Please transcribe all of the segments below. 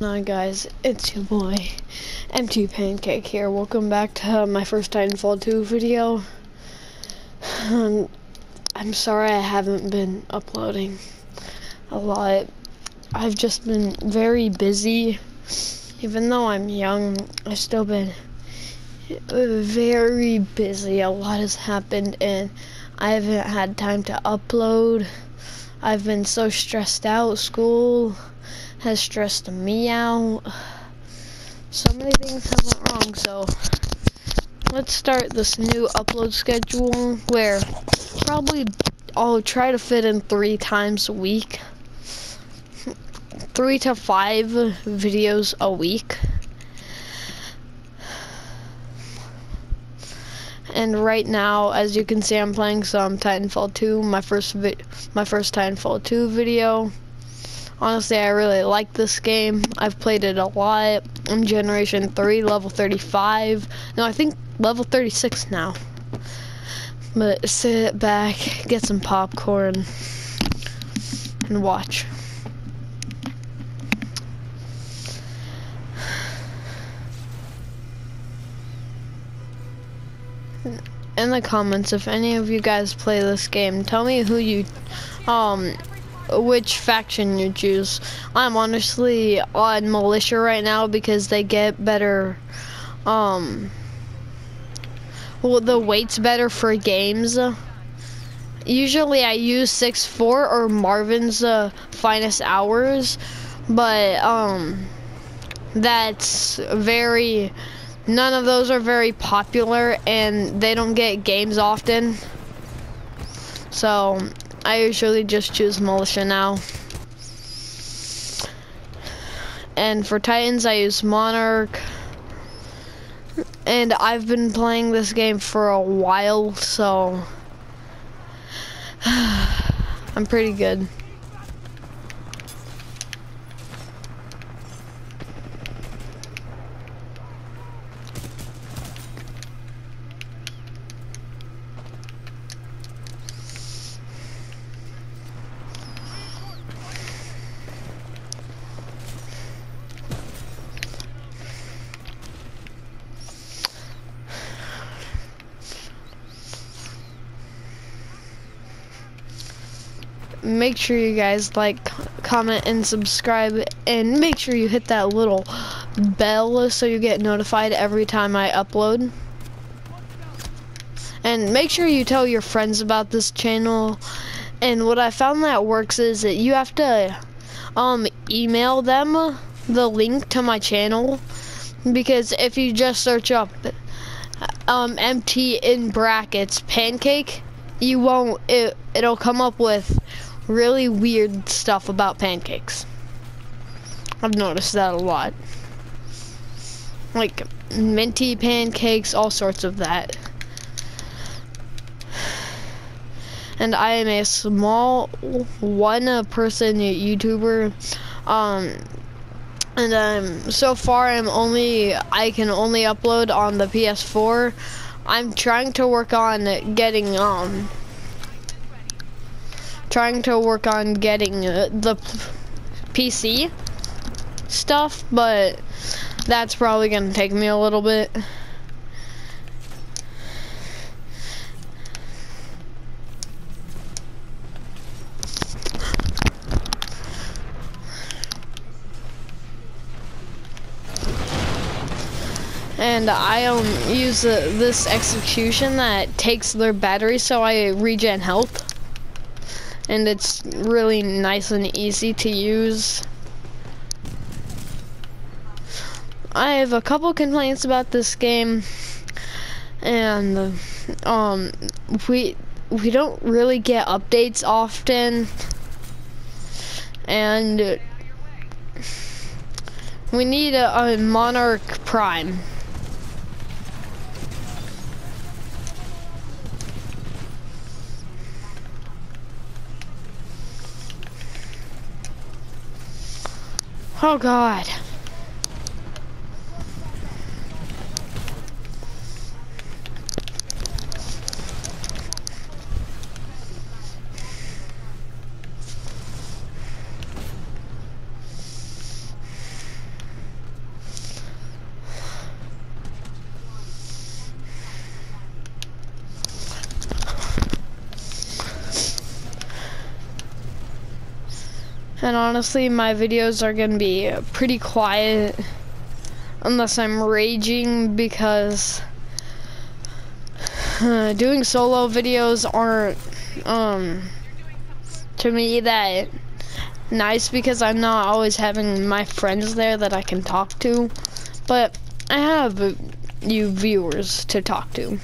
What's guys? It's your boy, MT Pancake here. Welcome back to my first Titanfall 2 video. Um, I'm sorry I haven't been uploading a lot. I've just been very busy. Even though I'm young, I've still been very busy. A lot has happened and I haven't had time to upload. I've been so stressed out. School has stressed me out. So many things have went wrong, so let's start this new upload schedule where probably I'll try to fit in three times a week. Three to five videos a week. And right now, as you can see, I'm playing some Titanfall 2, my first my first Titanfall 2 video. Honestly, I really like this game. I've played it a lot. I'm Generation 3, level 35. No, I think level 36 now. But sit back, get some popcorn, and watch. In the comments, if any of you guys play this game, tell me who you, um, which faction you choose. I'm honestly on militia right now because they get better, um, well, the weight's better for games. Usually I use 6-4 or Marvin's uh, Finest Hours, but, um, that's very, none of those are very popular and they don't get games often. So, I usually just choose Militia now. And for Titans, I use Monarch. And I've been playing this game for a while, so I'm pretty good. Make sure you guys like, comment, and subscribe, and make sure you hit that little bell so you get notified every time I upload. And make sure you tell your friends about this channel. And what I found that works is that you have to um, email them the link to my channel. Because if you just search up um, MT in brackets pancake, you won't, it, it'll come up with really weird stuff about pancakes. I've noticed that a lot. Like minty pancakes, all sorts of that. And I am a small one person YouTuber. Um, and um, so far I'm only, I can only upload on the PS4. I'm trying to work on getting, um, trying to work on getting uh, the PC stuff, but that's probably gonna take me a little bit. and I um, use uh, this execution that takes their battery so I regen health and it's really nice and easy to use. I have a couple complaints about this game and um we we don't really get updates often and we need a, a Monarch Prime. Oh God. And honestly, my videos are gonna be pretty quiet unless I'm raging because uh, doing solo videos aren't um to me that nice because I'm not always having my friends there that I can talk to, but I have you viewers to talk to.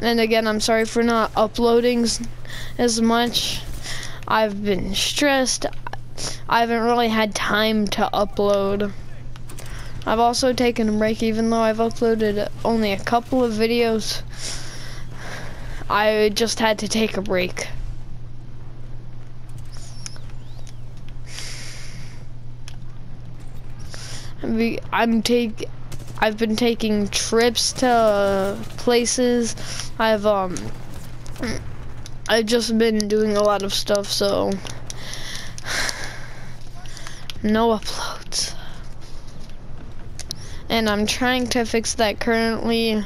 And again, I'm sorry for not uploading as much. I've been stressed. I haven't really had time to upload. I've also taken a break even though I've uploaded only a couple of videos. I just had to take a break. I'm take I've been taking trips to places. I've um I've just been doing a lot of stuff so no uploads. And I'm trying to fix that currently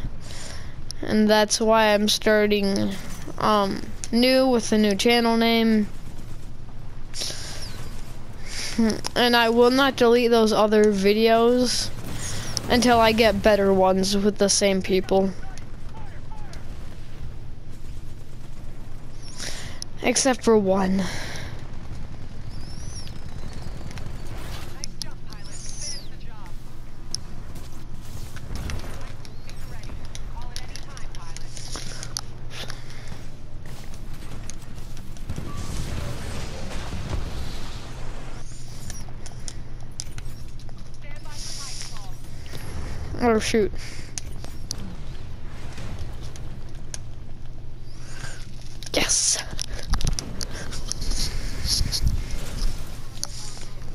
and that's why I'm starting um new with a new channel name and I will not delete those other videos until I get better ones with the same people. Except for one. Oh shoot. Yes.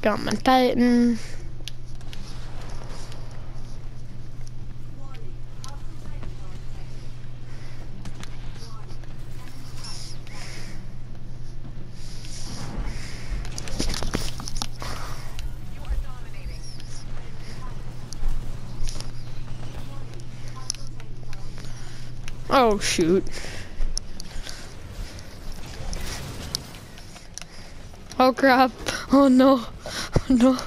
Got my Titan. Oh, shoot. Oh, crap. Oh, no. Oh, no.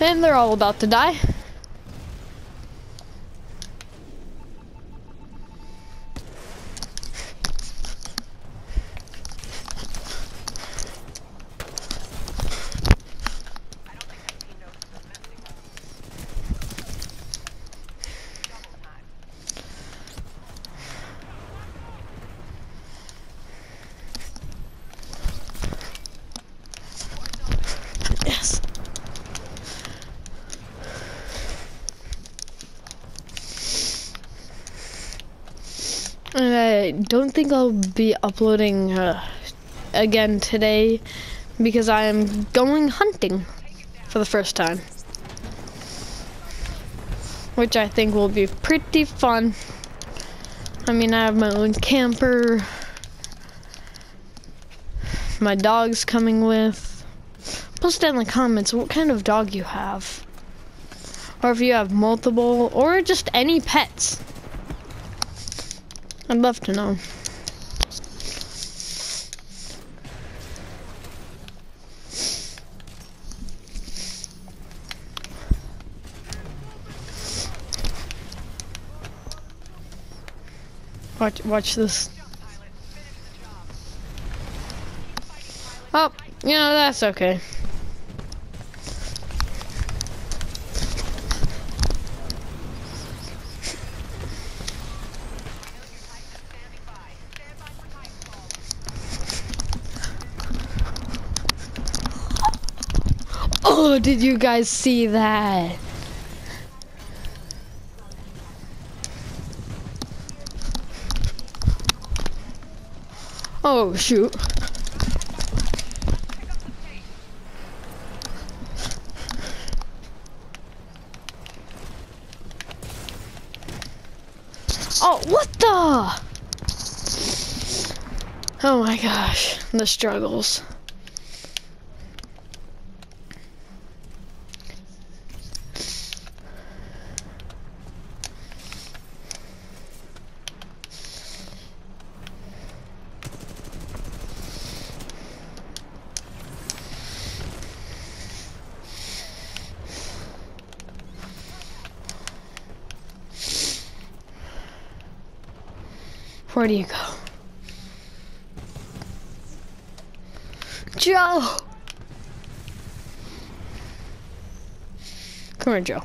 And they're all about to die. And I don't think I'll be uploading uh, again today because I am going hunting for the first time. Which I think will be pretty fun. I mean, I have my own camper. My dog's coming with. Post down in the comments what kind of dog you have. Or if you have multiple, or just any pets. I'd love to know. Watch, watch this. Oh, you know, that's okay. Did you guys see that? Oh, shoot. Oh, what the? Oh my gosh, the struggles. Where do you go? Joe! Come here, Joe.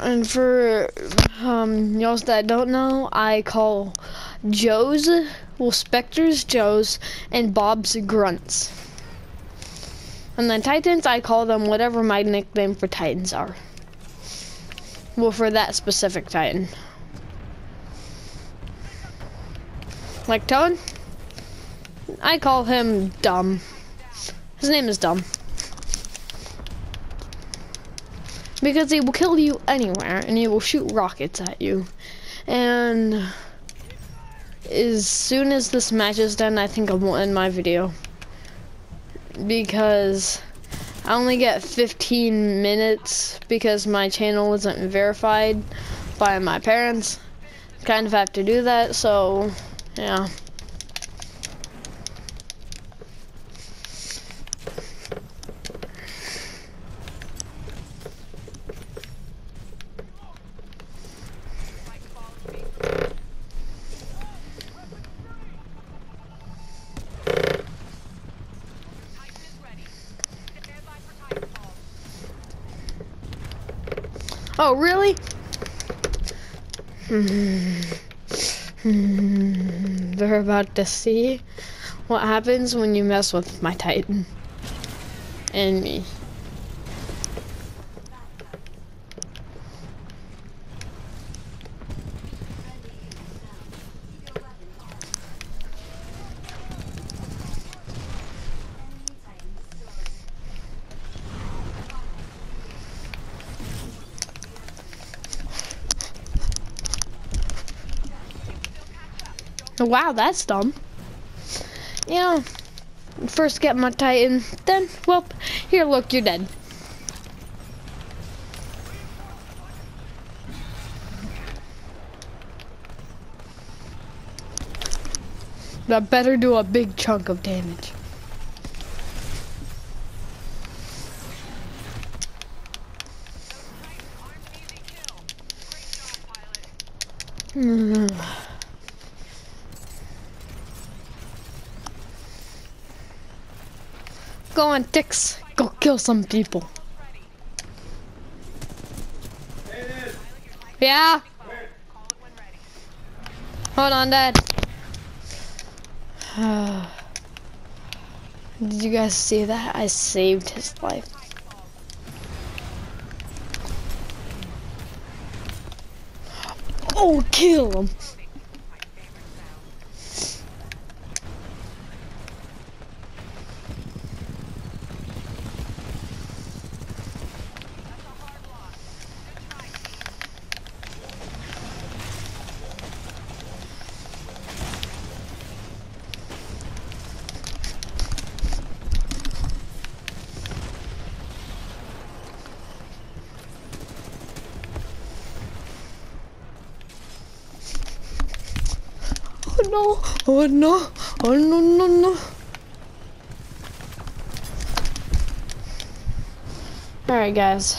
And for um, y'all that don't know, I call Joe's, well, Spectre's Joe's, and Bob's Grunts. And then Titans, I call them whatever my nickname for Titans are. Well, for that specific Titan. Like Toad, I call him Dumb. His name is Dumb. Because he will kill you anywhere, and he will shoot rockets at you. And as soon as this match is done, I think I will end my video. Because I only get 15 minutes because my channel isn't verified by my parents. Kind of have to do that, so yeah. Oh, really? They're about to see what happens when you mess with my Titan. And me. Wow, that's dumb. Yeah. First get my Titan, then, well, here, look, you're dead. That better do a big chunk of damage. Hmm. Go on, Dix. Go kill some people. Yeah? Hold on, Dad. Did you guys see that? I saved his life. Oh, kill him. No! Oh no! Oh no no no! Alright guys.